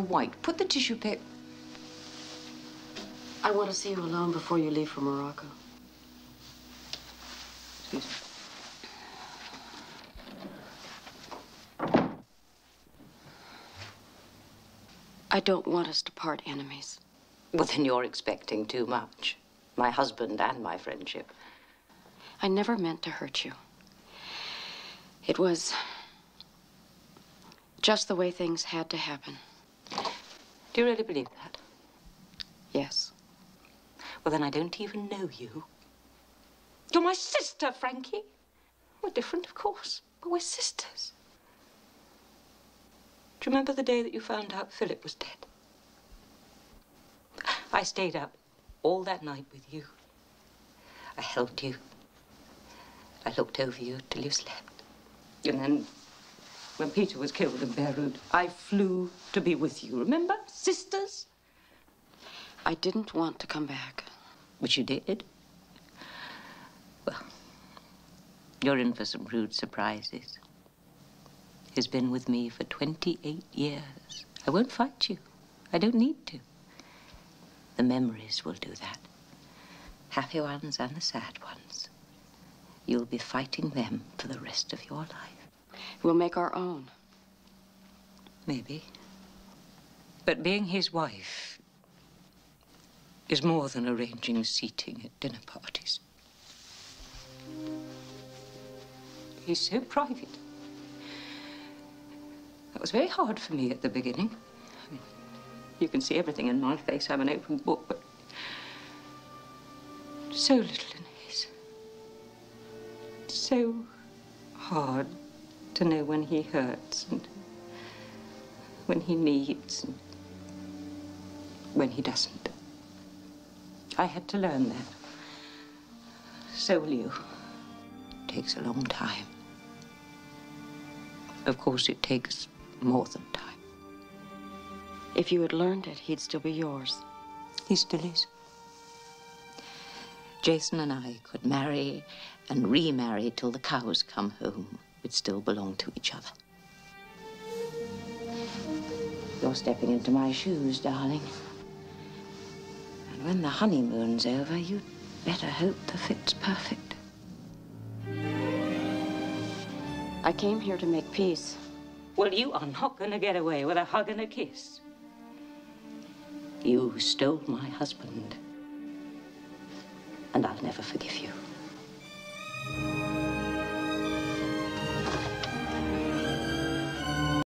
the white. Put the tissue paper... I want to see you alone before you leave for Morocco. Excuse me. I don't want us to part enemies. Well, then you're expecting too much. My husband and my friendship. I never meant to hurt you. It was just the way things had to happen. Do you really believe that? Yes. Well, then I don't even know you. You're my sister, Frankie. We're different, of course, but we're sisters. Do you remember the day that you found out Philip was dead? I stayed up all that night with you. I held you. I looked over you till you slept. And then, when Peter was killed in Beirut, I flew to be with you. Remember? Sisters? I didn't want to come back. But you did. Well, you're in for some rude surprises. He's been with me for 28 years. I won't fight you. I don't need to. The memories will do that. Happy ones and the sad ones. You'll be fighting them for the rest of your life. We'll make our own. Maybe. But being his wife is more than arranging seating at dinner parties. He's so private. That was very hard for me at the beginning. I mean, you can see everything in my face. I'm an open book, but so little in his. So hard to know when he hurts and when he needs and when he doesn't. I had to learn that. So will you. It takes a long time. Of course, it takes more than time. If you had learned it, he'd still be yours. He still is. Jason and I could marry and remarry till the cows come home. We'd still belong to each other. You're stepping into my shoes, darling. And when the honeymoon's over, you'd better hope the fit's perfect. I came here to make peace. Well, you are not going to get away with a hug and a kiss. You stole my husband. And I'll never forgive you.